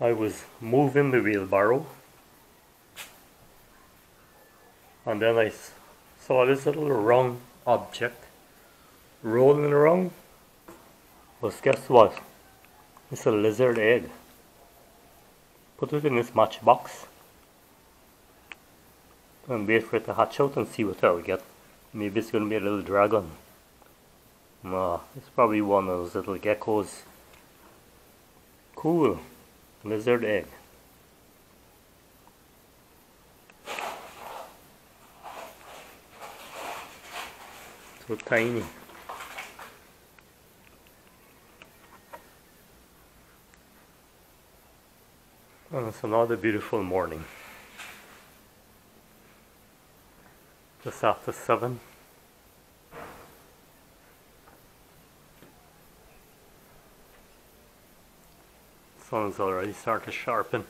I was moving the wheelbarrow and then I saw this little round object rolling around. But guess what? It's a lizard egg. Put it in this matchbox and wait for it to hatch out and see what I'll get. Maybe it's going to be a little dragon. Nah, it's probably one of those little geckos. Cool. Lizard egg. So tiny. Oh, and it's another beautiful morning. Just after Sun's already starting to sharpen.